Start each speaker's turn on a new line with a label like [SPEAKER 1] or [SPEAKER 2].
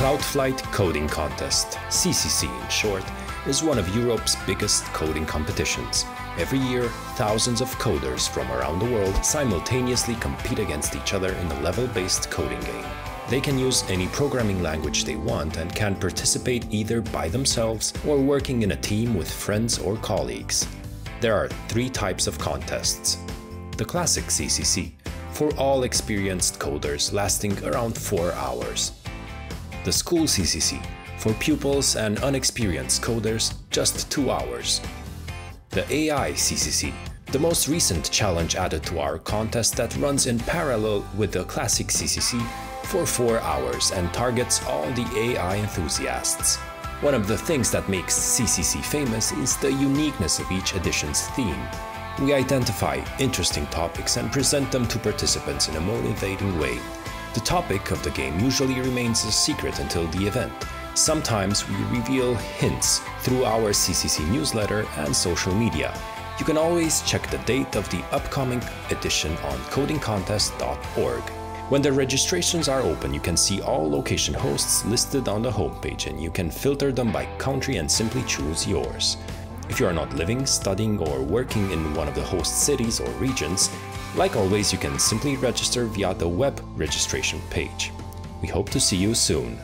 [SPEAKER 1] Cloudflight Coding Contest, CCC in short, is one of Europe's biggest coding competitions. Every year, thousands of coders from around the world simultaneously compete against each other in a level-based coding game. They can use any programming language they want and can participate either by themselves or working in a team with friends or colleagues. There are three types of contests. The classic CCC, for all experienced coders lasting around 4 hours. The school CCC, for pupils and unexperienced coders, just 2 hours. The AI CCC, the most recent challenge added to our contest that runs in parallel with the classic CCC for 4 hours and targets all the AI enthusiasts. One of the things that makes CCC famous is the uniqueness of each edition's theme. We identify interesting topics and present them to participants in a motivating way. The topic of the game usually remains a secret until the event. Sometimes we reveal hints through our CCC newsletter and social media. You can always check the date of the upcoming edition on codingcontest.org. When the registrations are open, you can see all location hosts listed on the homepage and you can filter them by country and simply choose yours. If you are not living, studying, or working in one of the host cities or regions, like always, you can simply register via the web registration page. We hope to see you soon.